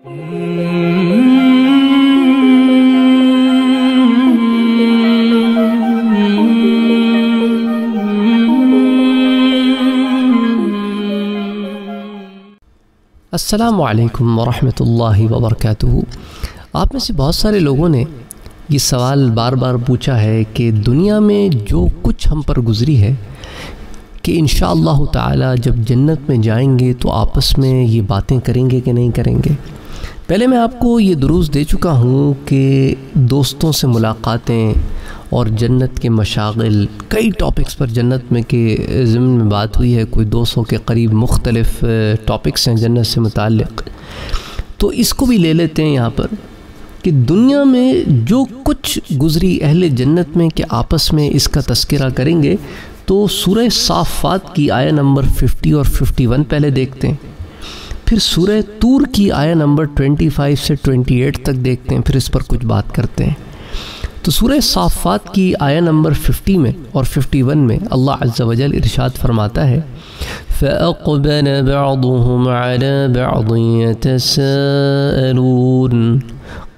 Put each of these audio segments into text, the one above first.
असलकम वरहमल वर्क आप में से बहुत सारे लोगों ने ये सवाल बार बार पूछा है कि दुनिया में जो कुछ हम पर गुज़री है कि इन ताला जब जन्नत में जाएँगे तो आपस में ये बातें करेंगे कि नहीं करेंगे? पहले मैं आपको ये दुरुस दे चुका हूँ कि दोस्तों से मुलाकातें और जन्नत के मशागिल, कई टॉपिक्स पर जन्नत में के ज़मीन में बात हुई है। कोई दो सौ के करीब मुख्तलिफ़ टॉपिक्स हैं जन्नत से मुतक़ तो इसको भी ले लेते हैं यहाँ पर कि दुनिया में जो कुछ गुज़री अहल जन्नत में कि आपस में इसका तस्करा करेंगे तो सूरह साफ़ात की आया नंबर 50 और 51 पहले देखते हैं। फिर सूरह तूर की आया नंबर 25 से 28 तक देखते हैं फिर इस पर कुछ बात करते हैं तो सूरह साफ़ात की आया नंबर 50 में और 51 में अल्लाह अज्जा वजल इरशाद फरमाता है फ़क़बन बअदुहुम अला बअद यतसाअलून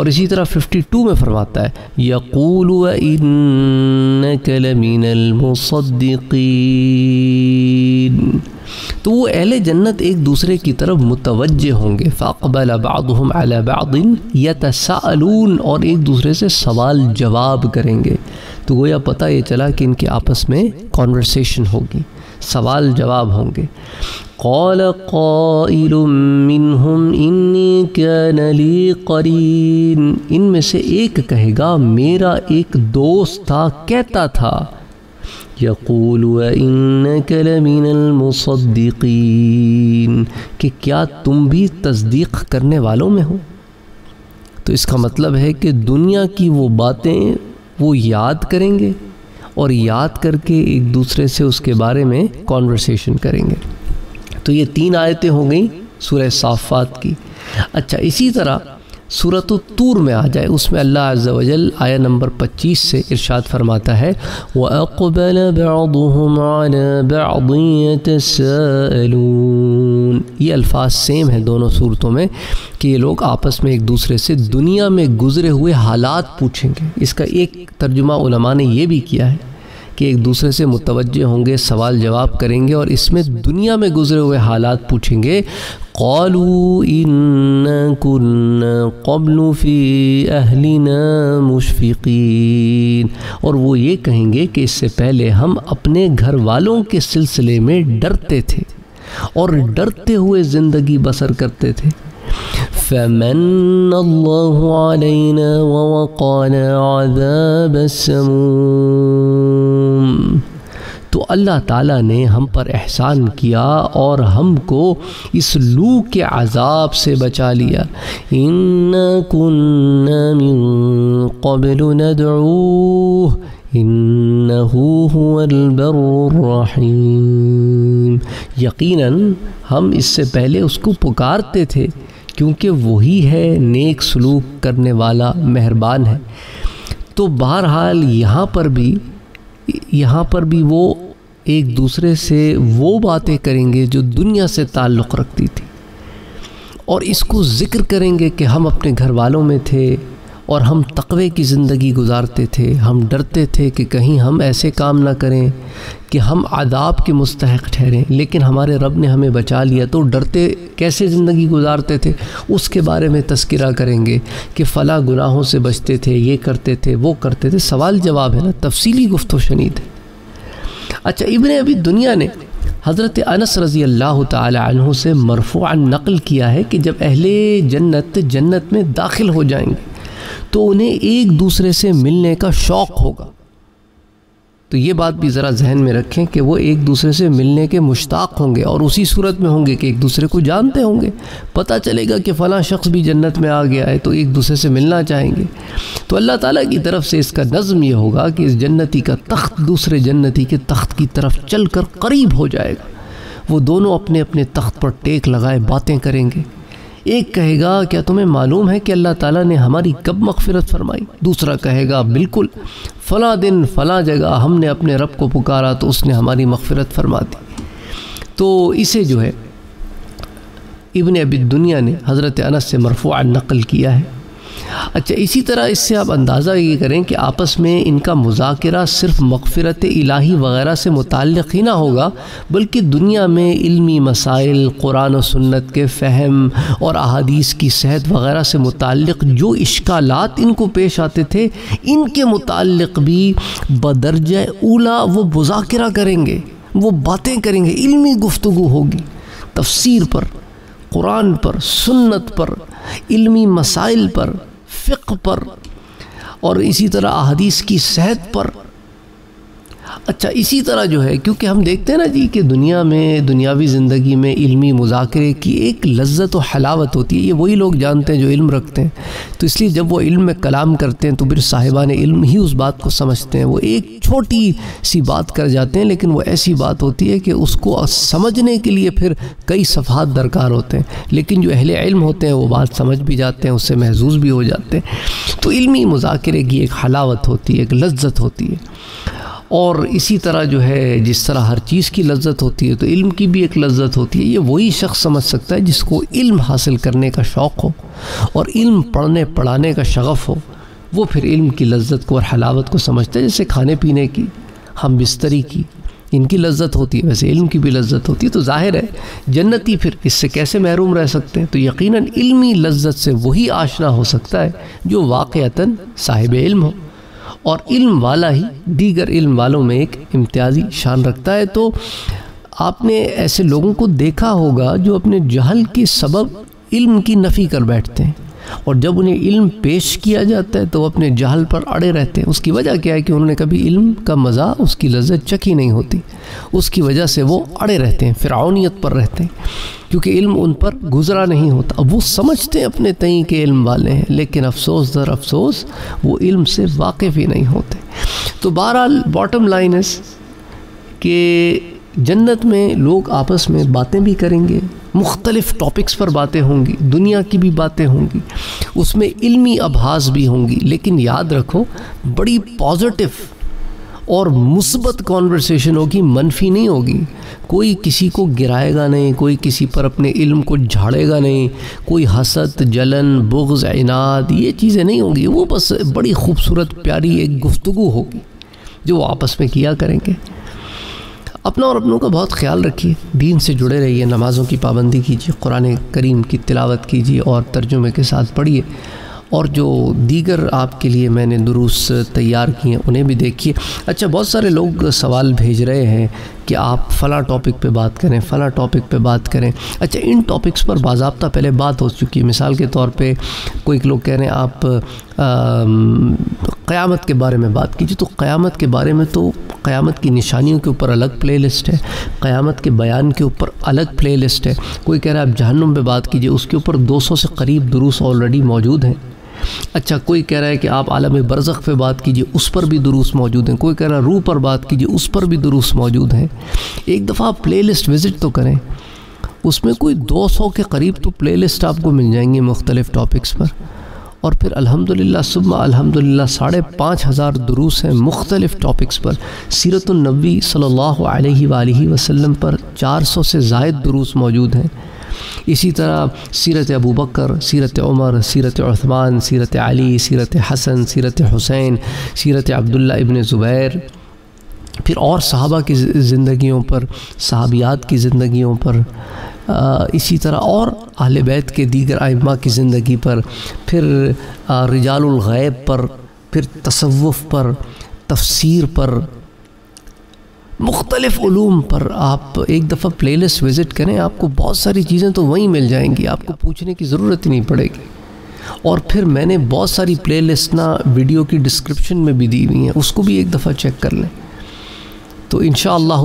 और इसी तरह 52 में फरमाता है, यकूल तो वो अहले जन्नत एक दूसरे की तरफ़ मुतवज होंगे। फ़ाकबल बादम अलाबादिन यतसालून और एक दूसरे से सवाल जवाब करेंगे। तो गोया पता ये चला कि इनके आपस में कॉन्वर्सेशन होगी। सवाल जवाब होंगे। कौल मिनहुम इन्नी कैनली करीन। इनमें से एक कहेगा, मेरा एक दोस्त था, कहता था, यकूल इन कलमिनमसद्दीन कि क्या तुम भी तस्दीक करने वालों में हो? तो इसका मतलब है कि दुनिया की वो बातें वो याद करेंगे। और याद करके एक दूसरे से उसके बारे में कॉन्वर्सेशन करेंगे। तो ये तीन आयतें हो गई सूरह साफ़ात की। अच्छा इसी तरह सूरत तूर में आ जाए, उसमें अल्लाह वजल आया नंबर 25 से इरशाद फरमाता है वह अकबल वक़बल ये अल्फाज सेम हैं दोनों सूरतों में कि ये लोग आपस में एक दूसरे से दुनिया में गुज़रे हुए हालात पूछेंगे। इसका एक तर्जुमा ने यह भी किया है। कि एक दूसरे से मुतवजह होंगे, सवाल जवाब करेंगे और इसमें दुनिया में गुजरे हुए हालात पूछेंगे। कौलू मुशफ़िकीन। और वो ये कहेंगे कि इससे पहले हम अपने घर वालों के सिलसिले में डरते थे और डरते हुए ज़िंदगी बसर करते थे। अलैना वक़ाना अज़ाब तो अल्लाह ताला ने हम पर एहसान किया और हमको इस लू के अज़ाब से बचा लिया। इन कबल यकीनन, हम इससे पहले उसको पुकारते थे, क्योंकि वही है नेक सलूक करने वाला मेहरबान है। तो बहरहाल यहाँ पर भी यहाँ पर भी वो एक दूसरे से वो बातें करेंगे जो दुनिया से ताल्लुक़ रखती थी। और इसको ज़िक्र करेंगे कि हम अपने घर वालों में थे और हम तकवे की ज़िंदगी गुजारते थे, हम डरते थे कि कहीं हम ऐसे काम ना करें कि हम आदाब के मुस्तक ठहरें। लेकिन हमारे रब ने हमें बचा लिया तो डरते कैसे ज़िंदगी गुजारते थे? उसके बारे में तस्करा करेंगे कि फ़ला गुनाहों से बचते थे, ये करते थे, वो करते थे। सवाल जवाब है ना, तफसीली गुफ्त शनीद है। अच्छा इबन अभी दुनिया ने हज़रत अनस रज़ी अल्लाह तु से मरफू नकल किया है कि जब अहले जन्नत जन्नत में दाखिल हो जाएँगे तो उन्हें एक दूसरे से मिलने का शौक़ होगा। तो ये बात भी ज़रा जहन में रखें कि वो एक दूसरे से मिलने के मुश्ताक होंगे और उसी सूरत में होंगे कि एक दूसरे को जानते होंगे। पता चलेगा कि फ़लाँ शख्स भी जन्नत में आ गया है तो एक दूसरे से मिलना चाहेंगे। तो अल्लाह ताला की तरफ़ से इसका नज़म ये होगा कि इस जन्नती का तख्त दूसरे जन्नती के तख्त की तरफ़ चल कर करीब हो जाएगा। वो दोनों अपने अपने तख्त पर टेक लगाए बातें करेंगे। एक कहेगा, क्या तुम्हें मालूम है कि अल्लाह ताला ने हमारी कब मगफरत फरमाई? दूसरा कहेगा, बिल्कुल, फ़ला दिन फ़ला जगह हमने अपने रब को पुकारा तो उसने हमारी मगफरत फरमा दी। तो इसे जो है, इबन अबी दुनिया ने हज़रत अनस से मरफूआ नकल किया है। अच्छा इसी तरह इससे आप अंदाज़ा ये करें कि आपस में इनका मुजाकरा सिर्फ़ मगफ़रत इलाही वगैरह से मुतल ही ना होगा, बल्कि दुनिया में इल्मी मसाइल, कुरान और सुन्नत के फ़हम और अहादीस की सेहत वगैरह से मुतल जो इश्कालात इनको पेश आते थे, इनके मुतल भी बदरज ऊला वो मुजाकरा करेंगे, वो बातें करेंगे, इल्मी गुफ्तु होगी। तफसीर पर, कुरान पर, सुन्नत पर, इल्मी मसाइल पर फ़िक पर और इसी तरह अहदीस की सेहत पर अच्छा इसी तरह जो है, क्योंकि हम देखते हैं ना जी कि दुनिया में, दुनियावी ज़िंदगी में इल्मी मुजाकरे की एक लज्जत और हलावत होती है, ये वही लोग जानते हैं जो इल्म रखते हैं। तो इसलिए जब वो इल्म में कलाम करते हैं तो फिर साहिबान इल्म ही उस बात को समझते हैं। वो एक छोटी सी बात कर जाते हैं, लेकिन वो ऐसी बात होती है कि उसको समझने के लिए फिर कई सफ़ात दरकार होते हैं। लेकिन जो अहले इल्म होते हैं, वो बात समझ भी जाते हैं, उससे महजूज भी हो जाते हैं। तो इल्मी मुजाकरे की एक हलावत होती है, एक लज्जत होती है। और इसी तरह जो है, जिस तरह हर चीज़ की लज्जत होती है तो इल्म की भी एक लज्जत होती है। ये वही शख्स समझ सकता है जिसको इल्म हासिल करने का शौक़ हो और इल्म पढ़ने, पढ़ाने का शगफ़ हो। वो फिर इल्म की लज्जत को और हलावत को समझता है, जैसे खाने पीने की, हम बिस्तरी की, इनकी लज्जत होती है। वैसे इल्म की भी लज्जत होती है। तो ज़ाहिर है, जन्नती फिर इससे कैसे महरूम रह सकते हैं? तो यकीनन इल्मी लज्जत से वही आशना हो सकता है, जो वाक़ता साहिब इल्म हो। और इल्म वाला ही, दीगर इल्म वालों में एक इम्तियाज़ी शान रखता है। तो आपने ऐसे लोगों को देखा होगा जो अपने जहल के सबब इल्म की नफ़ी कर बैठते हैं। और जब उन्हें इल्म पेश किया जाता है तो वो अपने जहल पर अड़े रहते हैं। उसकी वजह क्या है कि उन्होंने कभी इल्म का मज़ा, उसकी लज्जत चखी नहीं होती। उसकी वजह से वो अड़े रहते हैं फ़िरौनीत पर रहते हैं। क्योंकि इल्म उन पर गुजरा नहीं होता। अब वो समझते हैं अपने तई के इल्म वाले हैं, लेकिन अफसोस दर अफसोस, वो इल्म से वाकिफ़ ही नहीं होते। तो बहरहाल बॉटम लाइन है कि जन्नत में लोग आपस में बातें भी करेंगे, मुख्तलिफ़ टॉपिक्स पर बातें होंगी, दुनिया की भी बातें होंगी, उसमें इल्मी अभास भी होंगी। लेकिन याद रखो, बड़ी पॉजिटिव और मुस्बत कॉन्वर्सेशन होगी, मनफी नहीं होगी। कोई किसी को गिराएगा नहीं, कोई किसी पर अपने इल्म को झाड़ेगा नहीं, कोई हसत जलन, बुग्ज़, इनाद, ये चीज़ें नहीं होंगी। वो बस बड़ी खूबसूरत, प्यारी एक गुफ्तु होगी, जो आपस में किया करेंगे। अपना और अपनों का बहुत ख्याल रखिए। दीन से जुड़े रहिए, नमाज़ों की पाबंदी कीजिए, कुरान करीम की तिलावत कीजिए और तर्जुमे के साथ पढ़िए। और जो दीगर आपके लिए मैंने दुरुस्त तैयार किए उन्हें भी देखिए। अच्छा बहुत सारे लोग सवाल भेज रहे हैं कि आप फ़ला टॉपिक पे बात करें, फ़ला टॉपिक पे बात करें। अच्छा इन टॉपिक्स पर बाजाबता पहले बात हो चुकी है। मिसाल के तौर पे कोई लोग कह रहे हैं, आप क़यामत के बारे में बात कीजिए। तो क़यामत के बारे में तो क़यामत की निशानियों के ऊपर अलग प्ले लिस्ट है। क़यामत के बयान के ऊपर अलग प्ले लिस्ट है। कोई कह रहा है, आप जहन्नुम पे बात कीजिए, उसके ऊपर 200 से करीब दुरुस ऑलरेडी मौजूद हैं। अच्छा कोई कह रहा है कि आप आलम बरज़ पे बात कीजिए, उस पर भी दुरुस्त मौजूद हैं। कोई कह रहा है रूह पर बात कीजिए, उस पर भी दुरुस्त मौजूद हैं। एक दफ़ा आप प्ले लिस्ट विज़िट तो करें, उसमें कोई 200 के करीब तो प्ले लिस्ट आपको मिल जाएँगी मुख्तलिफ़ टॉपिक्स पर। और फिर अल्हम्दुलिल्लाह सुबह अल्हम्दुलिल्लाह, साढ़े पाँच हज़ार दुरूस हैं मुख्तलिफ़ टॉपिक्स पर। सीरतुलनबी सल्लल्लाहु अलैहि वसल्लम पर 400 से जायद दुरूस मौजूद हैं। इसी तरह सीरत अबू बकर, सीरत उमर, सीरत उस्मान, सीरत अली, सीरत हसन, सीरत हुसैन, सीरत अब्दुल्ला इबन ज़ुबैर, फिर और सहाबा की ज़िंदगियों पर, सहाबियात की ज़िंदगियों पर इसी तरह और अहल बैत के दीगर आइमा की ज़िंदगी पर, फिर रिजालगैब पर, फिर तसवुफ़ पर, तफसीर पर मुख्तलिफ़ पर आप एक दफ़ा प्ले लिस्ट विज़िट करें, आपको बहुत सारी चीज़ें तो वहीं मिल जाएँगी, आपको पूछने की ज़रूरत ही नहीं पड़ेगी। और फिर मैंने बहुत सारी प्ले लिस्ट ना वीडियो की डिस्क्रिप्शन में भी दी हुई हैं, उसको भी एक दफ़ा चेक कर लें। तो इन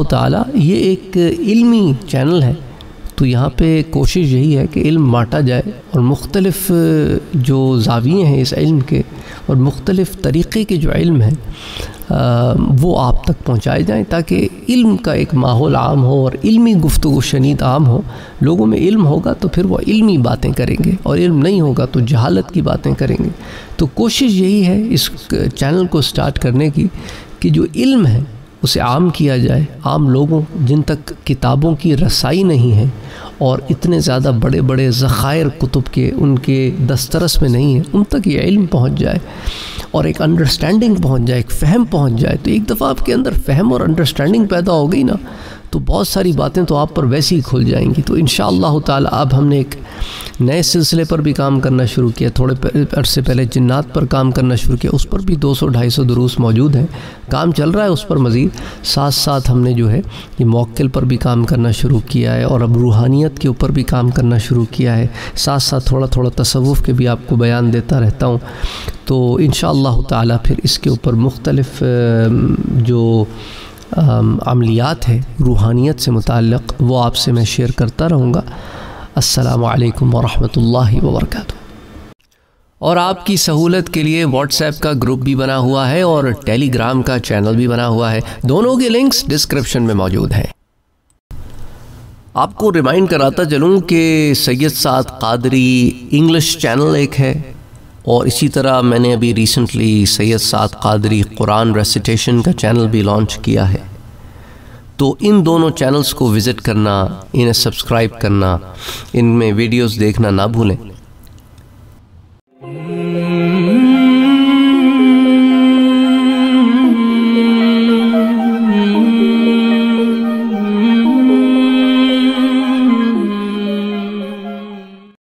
ताला, ये एक इल्मी चैनल है तो यहाँ पे कोशिश यही है कि इल्म बाँटा जाए और मुख्तलिफ़ जो जाविये हैं इस इल्म के और मुख्तलिफ़ तरीक़े के जो इल्म हैं वो आप तक पहुँचाए जाएँ ताकि इल्म का एक माहौल आम हो और इल्मी गुफ्तु शनीद आम हो। लोगों में इल्म होगा तो फिर वो इल्मी बातें करेंगे और इल्म नहीं होगा तो जहालत की बातें करेंगे। तो कोशिश यही है इस चैनल को स्टार्ट करने की कि जो इल्म है उसे आम किया जाए। आम लोगों, जिन तक किताबों की रसाई नहीं है और इतने ज़्यादा बड़े बड़े ज़ख़ायर कुतुब के उनके दस्तरस में नहीं है, उन तक ये इल्म पहुँच जाए और एक अंडरस्टैंडिंग पहुँच जाए, एक फ़हम पहुँच जाए तो एक दफ़ा आपके अंदर फ़हम और अंडरस्टैंडिंग पैदा हो गई ना। तो बहुत सारी बातें तो आप पर वैसे ही खुल जाएँगी। तो इन ताला अब हमने एक नए सिलसिले पर भी काम करना शुरू किया। थोड़े अरसे पहले जिन्नात पर काम करना शुरू किया। उस पर भी 200-250 दुरूस मौजूद हैं। काम चल रहा है उस पर मज़ीद। साथ साथ हमने जो है ये मौक्ल पर भी काम करना शुरू किया है और अब रूहानियत के ऊपर भी काम करना शुरू किया है। साथ साथ थोड़ा थोड़ा तसवुफ़ के भी आपको बयान देता रहता हूँ। तो इन ताला फिर इसके ऊपर मुख्तलफ़ जो अमलियात है, रूहानियत से मुतक़ वो आपसे मैं शेयर करता रहूँगा। असलकम वरहमल वर्क और आपकी सहूलत के लिए व्हाट्सएप का ग्रुप भी बना हुआ है और टेलीग्राम का चैनल भी बना हुआ है। दोनों के लिंक्स डिस्क्रिप्शन में मौजूद हैं। आपको रिमाइंड कराता चलूँ कि सैयद साद कादरी इंग्लिश चैनल एक है। और इसी तरह मैंने अभी recently Syed Saad Qadri Quran recitation का चैनल भी लॉन्च किया है। तो इन दोनों चैनल्स को विज़िट करना, इन्हें सब्सक्राइब करना, इनमें वीडियोस देखना ना भूलें।